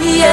Yeah.